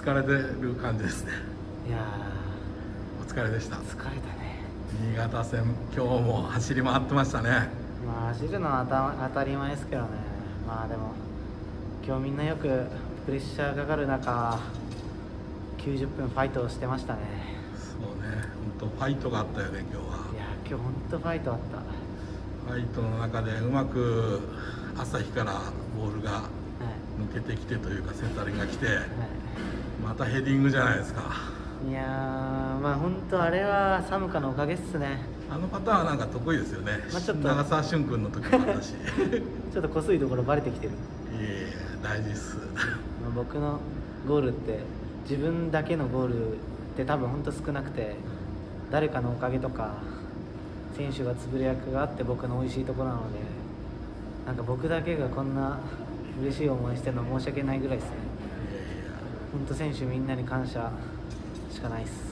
疲れてる感じですね。いやお疲れでした。ー疲れたね。新潟戦今日も走り回ってましたね。まあ走るのは当た当たり前ですけどね。まあでも今日みんなよくプレッシャーかかる中90分ファイトをしてましたね。そうね。本当ファイトがあったよね今日は。いや今日本当ファイトあった。ファイトの中でうまく朝日からボールがはい。抜けてきてというかセンタリングが来てはまたヘディングじゃないですか。いいやーまあ本当あれは寒かのおかげっすね。あのパターンはなんか得意ですよね、まあちょっと長澤俊君の時もあったし。い ちょっとこすいところバレてきてる、えいえ大事っす。まあ、僕のゴールって自分だけのゴールって多分本当少なくて誰かのおかげとか選手が潰れ役があって僕の美味しいところなのでなんか僕だけがこんな嬉しい思いしてるの申し訳ないぐらいですね本当選手みんなに感謝しかないです。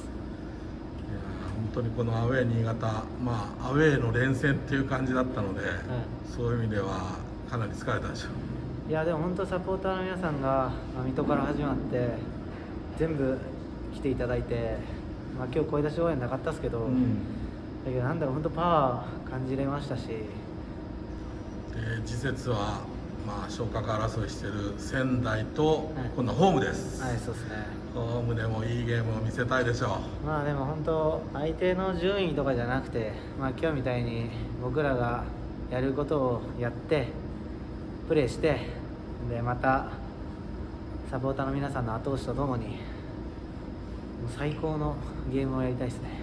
本当にこのアウェー新潟、まあ、アウェーの連戦っていう感じだったので、そういう意味ではかなり疲れたでしょいやでも本当サポーターの皆さんが、まあ、水戸から始まって全部来ていただいて、まあ、今日声出し応援なかったですけど、うん。だけどなんだろう本当パワー感じれましたし。で次節は、まあ、昇格争いしてる仙台と、はい。今度はホームです、はいそうですね。ホームでもいいゲームを見せたいでしょまあでも本当相手の順位とかじゃなくて、まあ、今日みたいに僕らがやることをやってプレーしてでまたサポーターの皆さんの後押しとともにもう最高のゲームをやりたいですね。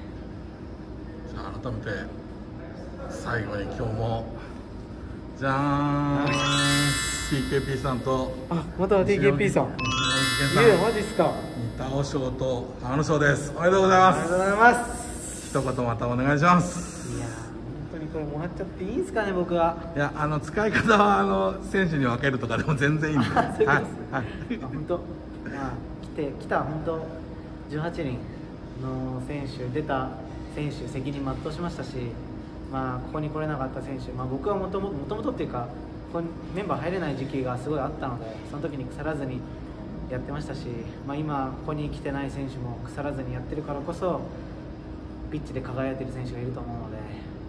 うじゃあ改めて最後に今日もじゃーん TKP さんと。あ元 TKP さん。いやマジっすか。三田尾賞と花野賞です。おめでとうございます。ありがとうございます。一言またお願いします。いや本当にこれもらっちゃっていいんすかね僕は。いやあの使い方はあの選手に分けるとかでも全然いいんで。あ そういうことです。ねはいはい。あ本当。まあ来て来た本当。18人の選手出た選手責任全うしましたしまあここに来れなかった選手まあ僕はもともともとっていうかこメンバー入れない時期がすごいあったのでその時に腐らずにやってましたしまあ今ここに来てない選手も腐らずにやってるからこそピッチで輝いてる選手がいると思うので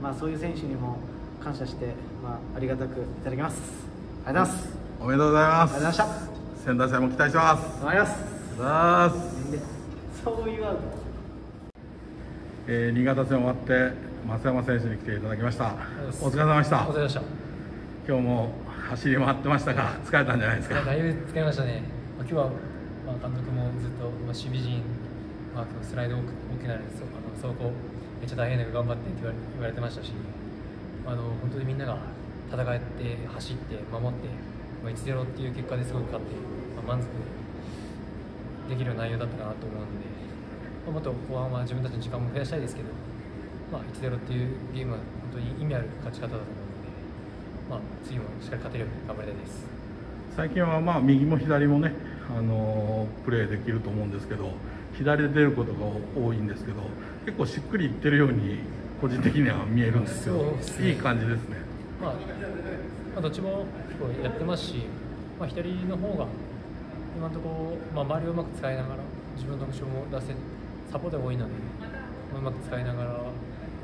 まあそういう選手にも感謝してまあありがたくいただきます。ありがとうございます。おめでとうございます。ありがとうございました。仙台戦も期待してます。頑張ります。そういうアウト。えー新潟戦終わって増山選手に来ていただきました。お疲れ様でした。お疲れ様でした。今日も走り回ってましたが疲れたんじゃないですか？だいぶ疲れましたね。まあ、今日は、まあ、監督もずっと、まあ、守備陣、まあ、スライド多く大きなので、そうあの走行めっちゃ大変だけど頑張ってって言われ言われてましたし、あの本当にみんなが戦って、走って、守って、まあ、1-0っていう結果ですごく勝って、まあ、満足できる内容だったかなと思うので、まあ、もっと後半は自分たちの時間も増やしたいですけど、まあ、1-0っていうゲームは本当に意味ある勝ち方だと思う。ので、まあ、次もしっかり勝てるように頑張りたいです。最近はまあ右も左もね、あのープレーできると思うんですけど左で出ることが多いんですけど結構しっくりいってるように個人的には見えるんですけどねいい感じですねまあ、まあ、どっちもやってますし、まあ、左の方が今のところ、まあ、周りをうまく使いながら自分の特徴も出せサポートが多いので、まあ、うまく使いながら、ま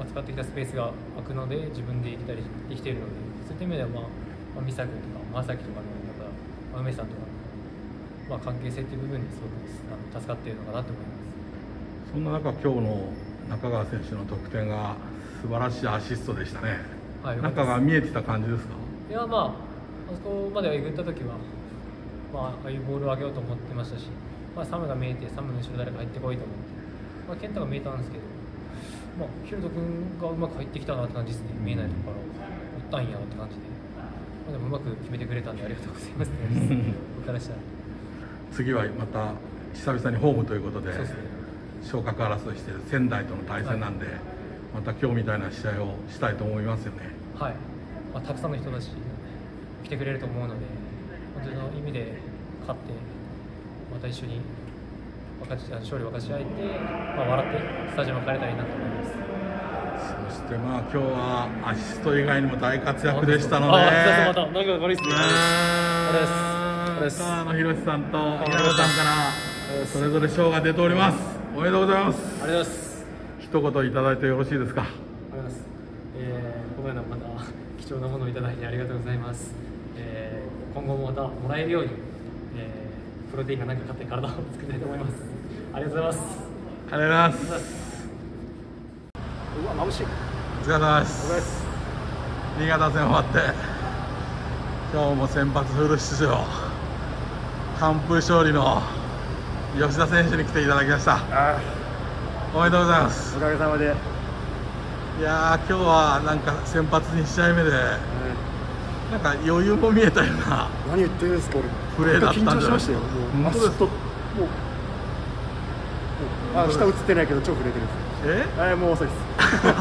あ、使ってきたスペースが空くので自分で行けたりできているのでそういった意味では、まあまあ、ミサ君とかマサキとかのまた、まあ、梅さんとかの、まあ、関係性っていう部分ですごくあの助かっているのかなと思います。そんな中今日の中川選手の得点が素晴らしいアシストでしたね、はい中が見えてた感じですか？いやまああそこまではえぐった時は、まあ、ああいうボールを上げようと思ってましたし、まあ、サムが見えてサムの後ろ誰か入ってこいと思って、まあ、健太が見えたんですけど、まあ、ヒロト君がうまく入ってきたなって感じですね。見えないところ。から打ったんやって感じで、まあ、でもうまく決めてくれたんでありがとうございます。ね 僕からしたら。次はまた久々にホームということでですね。昇格争いしている仙台との対戦なんで、また今日みたいな試合をしたいと思いますよね。はい、まあ、たくさんの人たち来てくれると思うので本当の意味で勝ってまた一緒に分かち勝利を分かち合えて、まあ、笑ってスタジアムに帰れたらいいなと思います。そしてまあ今日はアシスト以外にも大活躍でしたのであすいませんまたなんか悪いっすね。あありがとうございます川野博さんと平野さんからありがとうございそれぞれ賞が出ております。おめでとうございます。ありがとうございます。一言いただいてよろしいですか？ありがとうございます、えー、このようなまた貴重なものをいただいてありがとうございます、えー、今後もまたもらえるように、えー、プロテインかなんか買って体を作りたいと思いますありがとうございます。ありがとうございます。うわ眩しいお疲れ様です。新潟戦終わって今日も先発フル出場完封勝利の吉田選手に来ていただきましたあおめでとうございます。おかげさまで、いやー今日はなんか先発2試合目でなんか余裕も見えたような何言ってるんです。か俺プレーだったんじゃない緊張しましたよもう本当です。足ともうもうあ下映ってないけど超震えてるんですえ？あもう遅いです。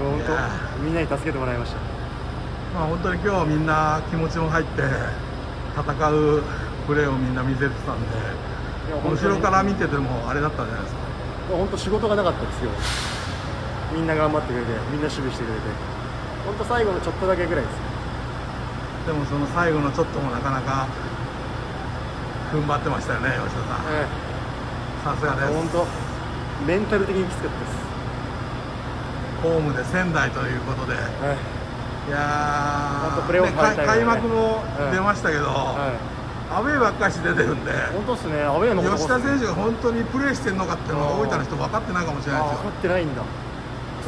本当みんなに助けてもらいました。まあ本当に今日みんな気持ちも入って戦うプレーをみんな見せてたんで後ろから見ててもあれだったんじゃないですか？本当仕事がなかったですよ。みんな頑張ってくれてみんな守備してくれて。本当最後のちょっとだけぐらいですでもその最後のちょっともなかなか踏ん張ってましたよね吉田さん。えさすがです。え本当。メンタル的にきつかったです。ホームで仙台ということで。えい。やープレーオフね開幕も出ましたけど、えはい。アウェーばっかり出てるんで。本当ですね。アウェーのこと吉田選手が本当にプレーしてるのかっていうのがうん大分の人分かってないかもしれないですよ。ってないんだ。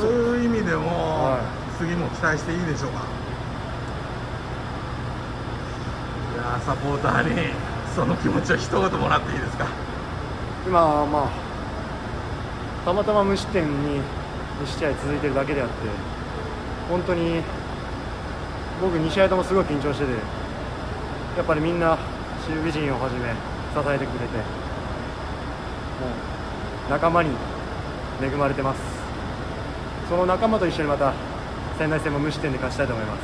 そういう意味でも、は次も期待していいでしょうか。いやーサポーターにその気持ちを一言もらっていいですか今まあたまたま無失点に2試合続いてるだけであって本当に僕2試合ともすごい緊張しててやっぱりみんな守備陣をはじめ支えてくれてもう仲間に恵まれてます。その仲間と一緒にまた仙台戦も無失点で勝ちたいと思います。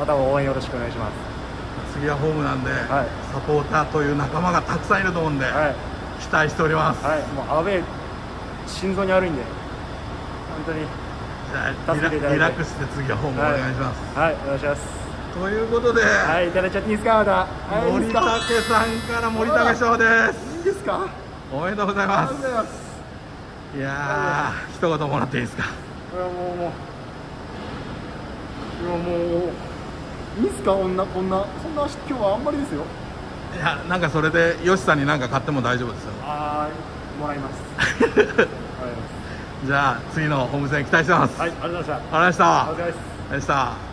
また応援よろしくお願いします。次はホームなんで、はい。サポーターという仲間がたくさんいると思うんで、はい期待しております、はいもうアウェー心臓に悪いんで本当にじゃあリラリラックスで次はホームお願いします、はい、お願いします。ということで、はい、いただいちゃっていいですか、また。はい、いい森。武さんから森武賞ですいいですか？おめでとうございます。すいやー一言もらっていいですか？いや、もう、もう。いや、もう。いいですか、こんな、こんな、そんな、今日はあんまりですよ。いやなんかそれで吉さんに何か買っても大丈夫ですよああ、もらいます。じゃあ次のホーム戦期待してます、はい、ありがとうございました。ありがとうございましたお疲れ様です。ありがとうございました